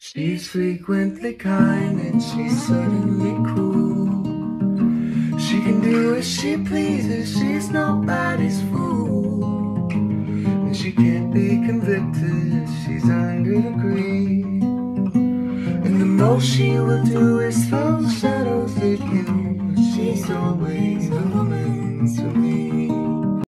She's frequently kind and she's suddenly cruel. She can do as she pleases, she's nobody's fool. And she can't be convicted, she's under the green And the most she will do is throw shadows at you. She's always a woman. to me.